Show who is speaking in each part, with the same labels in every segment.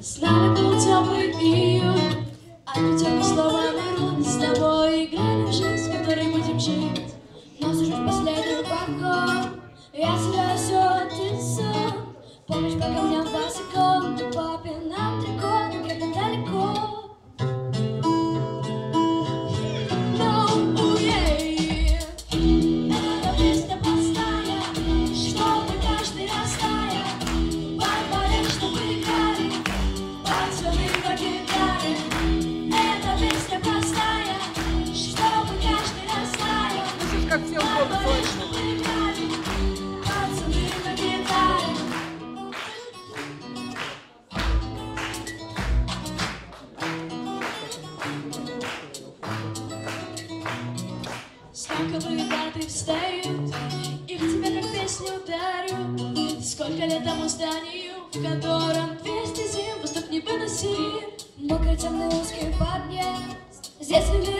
Speaker 1: С нами был теплый июнь, а ведь словами рун С тобой играли в жизнь, в которой будем жить. Но слушать последний поход Я тебя все, сон Помнишь, по камням Знаковые даты встают И к тебе как песню дарю. Сколько лет тому зданию В котором 200 зим Воздух не выносим Мокрый темный узкий подъезд Здесь любили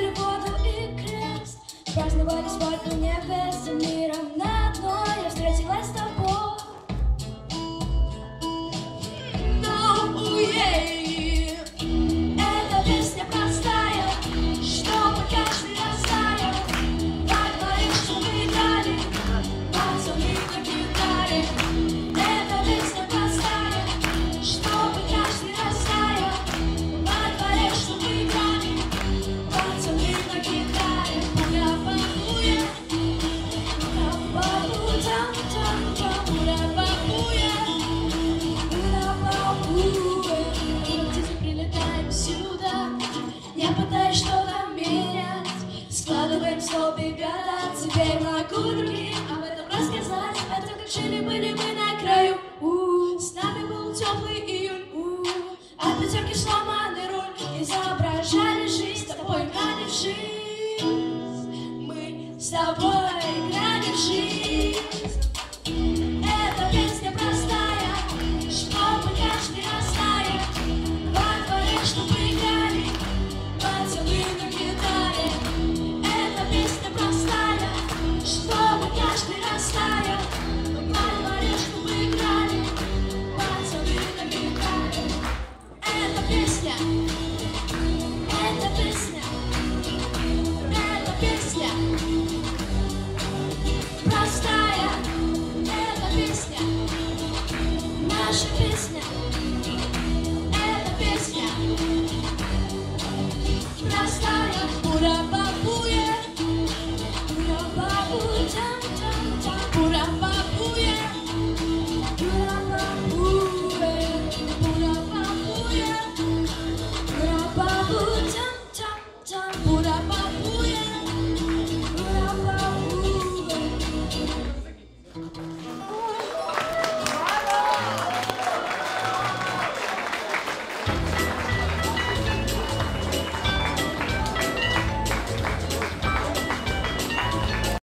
Speaker 1: Stop. Oh.